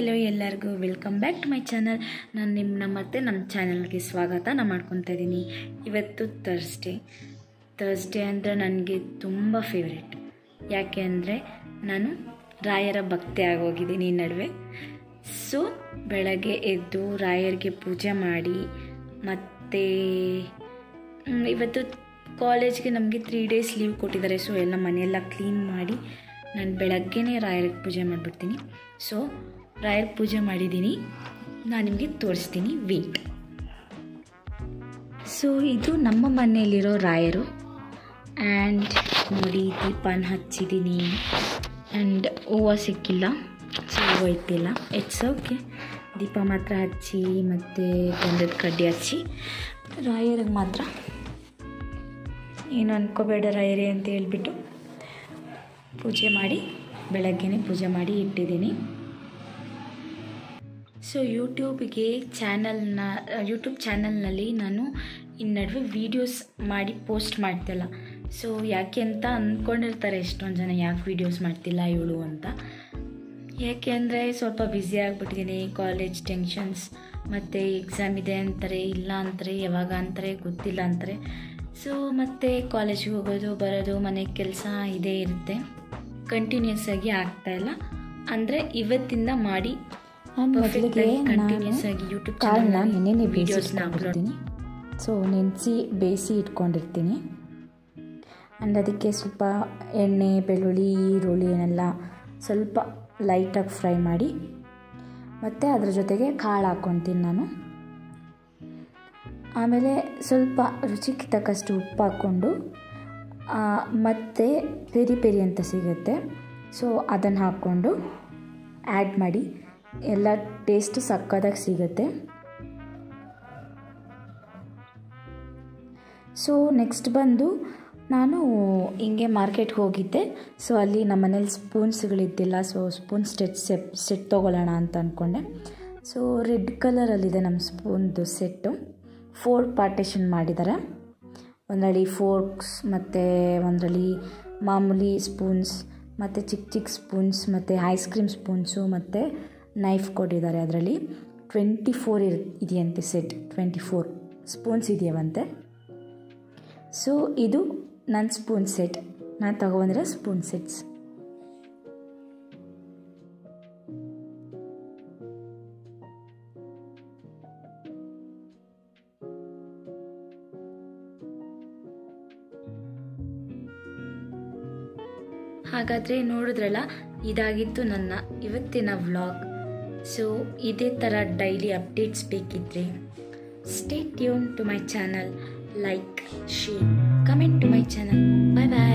Hello ಎಲ್ಲರಿಗೂ welcome back to my channel ನಾನು ನಿಮ್ಮ ಮತ್ತೆ ನಮ್ಮ ಚಾನಲ್ಗೆ ನಾನು ಮಾಡ್ಕೊತಾ ಇದ್ದೀನಿ ಇವತ್ತು ತರ್ಸ್ಡೇ ತರ್ಸ್ಡೇ ಅಂದರೆ ನನಗೆ ತುಂಬ ಫೇವ್ರೆಟ್ ಯಾಕೆ ಅಂದರೆ ನಾನು ರಾಯರ ಭಕ್ತಿ ಆಗೋಗಿದ್ದೀನಿ ಈ ನಡುವೆ ಸೊ ಬೆಳಗ್ಗೆ ಎದ್ದು ರಾಯರಿಗೆ ಪೂಜೆ ಮಾಡಿ ಮತ್ತು ಇವತ್ತು ಕಾಲೇಜ್ಗೆ ನಮಗೆ ತ್ರೀ ಡೇಸ್ ಲೀವ್ ಕೊಟ್ಟಿದ್ದಾರೆ ಸೊ ಎಲ್ಲ ಮನೆಯೆಲ್ಲ ಕ್ಲೀನ್ ಮಾಡಿ ನಾನು ಬೆಳಗ್ಗೆನೇ ರಾಯರಿಗೆ ಪೂಜೆ ಮಾಡಿಬಿಡ್ತೀನಿ ಸೊ ರಾಯರ್ ಪೂಜೆ ಮಾಡಿದ್ದೀನಿ ನಾನು ನಿಮಗೆ ತೋರಿಸ್ತೀನಿ ವೇಟ್ ಸೊ ಇದು ನಮ್ಮ ಮನೆಯಲ್ಲಿರೋ ರಾಯರು ಆ್ಯಂಡ್ ನೋಡಿ ದೀಪಾನ ಹಚ್ಚಿದ್ದೀನಿ ಆ್ಯಂಡ್ ಹೂವು ಸಿಕ್ಕಿಲ್ಲ ಸೊ ಹೂವು ಇತ್ತಿಲ್ಲ ಇಟ್ಸ್ ಓಕೆ ದೀಪ ಮಾತ್ರ ಹಚ್ಚಿ ಮತ್ತು ಗಂಧದ ಕಡ್ಡಿ ಹಚ್ಚಿ ರಾಯರಿಗೆ ಮಾತ್ರ ಏನು ಅನ್ಕೋಬೇಡ ರಾಯರೇ ಅಂತ ಹೇಳ್ಬಿಟ್ಟು ಪೂಜೆ ಮಾಡಿ ಬೆಳಗ್ಗೆನೇ ಪೂಜೆ ಮಾಡಿ ಇಟ್ಟಿದ್ದೀನಿ ಸೊ ಯೂಟ್ಯೂಬ್ಗೆ ಚಾನಲ್ನ ಯೂಟ್ಯೂಬ್ ಚಾನಲ್ನಲ್ಲಿ ನಾನು ಇನ್ನು ನಡುವೆ ವೀಡಿಯೋಸ್ ಮಾಡಿ ಪೋಸ್ಟ್ ಮಾಡ್ತಿಲ್ಲ ಸೊ ಯಾಕೆ ಅಂತ ಅಂದ್ಕೊಂಡಿರ್ತಾರೆ ಎಷ್ಟೊಂದು ಜನ ಯಾಕೆ ವೀಡಿಯೋಸ್ ಮಾಡ್ತಿಲ್ಲ ಇವಳು ಅಂತ ಯಾಕೆ ಅಂದರೆ ಸ್ವಲ್ಪ ಬ್ಯುಸಿ ಆಗಿಬಿಟ್ಟಿದ್ದೀನಿ ಕಾಲೇಜ್ ಟೆನ್ಷನ್ಸ್ ಮತ್ತು ಎಕ್ಸಾಮ್ ಇದೆ ಅಂತಾರೆ ಇಲ್ಲ ಅಂತಾರೆ ಯಾವಾಗ ಅಂತಾರೆ ಗೊತ್ತಿಲ್ಲ ಅಂತಾರೆ ಸೊ ಮತ್ತು ಕಾಲೇಜಿಗೆ ಹೋಗೋದು ಬರೋದು ಮನೆ ಕೆಲಸ ಇದೇ ಇರುತ್ತೆ ಕಂಟಿನ್ಯೂಸ್ ಆಗಿ ಆಗ್ತಾಯಿಲ್ಲ ಅಂದರೆ ಇವತ್ತಿಂದ ಮಾಡಿ ಆ್ಯಂಡ್ ಮೊದಲಿಗೆ ನಾನು ಕಾಳನ್ನ ನೆನೆಯಲ್ಲಿ ಬೇಯಿಸಿಟ್ಕೊಂಡಿರ್ತೀನಿ ಸೊ ನೆನೆಸಿ ಬೇಯಿಸಿ ಇಟ್ಕೊಂಡಿರ್ತೀನಿ ಆ್ಯಂಡ್ ಅದಕ್ಕೆ ಸ್ವಲ್ಪ ಎಣ್ಣೆ ಬೆಳ್ಳುಳ್ಳಿ ಈರುಳ್ಳಿ ಏನೆಲ್ಲ ಸ್ವಲ್ಪ ಲೈಟಾಗಿ ಫ್ರೈ ಮಾಡಿ ಮತ್ತು ಅದ್ರ ಜೊತೆಗೆ ಕಾಳು ಹಾಕ್ಕೊತೀನಿ ನಾನು ಆಮೇಲೆ ಸ್ವಲ್ಪ ರುಚಿಗೆ ತಕ್ಕಷ್ಟು ಉಪ್ಪು ಹಾಕ್ಕೊಂಡು ಮತ್ತು ಪೆರಿ ಪೆರಿ ಅಂತ ಸಿಗುತ್ತೆ ಸೊ ಅದನ್ನು ಹಾಕ್ಕೊಂಡು ಆ್ಯಡ್ ಮಾಡಿ ಎಲ್ಲ ಟೇಸ್ಟು ಸಕ್ಕತ್ತಾಗಿ ಸಿಗುತ್ತೆ ಸೊ ನೆಕ್ಸ್ಟ್ ಬಂದು ನಾನು ಹಿಂಗೆ ಮಾರ್ಕೆಟ್ಗೆ ಹೋಗಿದ್ದೆ ಸೊ ಅಲ್ಲಿ ನಮ್ಮ ಮನೇಲಿ ಸ್ಪೂನ್ಸ್ಗಳಿದ್ದಿಲ್ಲ ಸೊ ಸ್ಪೂನ್ ಸೆಟ್ ಸೆಪ್ ಸೆಟ್ ತೊಗೊಳ್ಳೋಣ ಅಂತ ಅಂದ್ಕೊಂಡೆ ಸೊ ರೆಡ್ ಕಲರಲ್ಲಿದೆ ನಮ್ಮ ಸ್ಪೂನ್ದು ಸೆಟ್ಟು ಫೋರ್ ಪಾರ್ಟೇಷನ್ ಮಾಡಿದ್ದಾರೆ ಒಂದರಲ್ಲಿ ಫೋರ್ಕ್ಸ್ ಮತ್ತು ಒಂದರಲ್ಲಿ ಮಾಮೂಲಿ ಸ್ಪೂನ್ಸ್ ಮತ್ತು ಚಿಕ್ಕ ಚಿಕ್ಕ ಸ್ಪೂನ್ಸ್ ಮತ್ತು ಐಸ್ ಕ್ರೀಮ್ ಸ್ಪೂನ್ಸು ಮತ್ತು ನೈಫ್ ಕೊಟ್ಟಿದ್ದಾರೆ ಅದರಲ್ಲಿ ಟ್ವೆಂಟಿ ಫೋರ್ ಇರ್ ಇದೆಯಂತೆ ಸೆಟ್ ಟ್ವೆಂಟಿ ಫೋರ್ ಸ್ಪೂನ್ಸ್ ಇದೆಯವಂತೆ ಸೊ ಇದು ನನ್ನ ಸ್ಪೂನ್ ಸೆಟ್ ನಾನು ತಗೊಬಂದಿರೋ ಸ್ಪೂನ್ ಸೆಟ್ಸ್ ಹಾಗಾದರೆ ನೋಡಿದ್ರಲ್ಲ ಇದಾಗಿತ್ತು ನನ್ನ ಇವತ್ತಿನ vlog So ide tara daily updates bekidre stay tuned to my channel, like, share, comment to my channel. Bye bye.